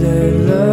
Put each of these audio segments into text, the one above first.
that love.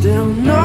still know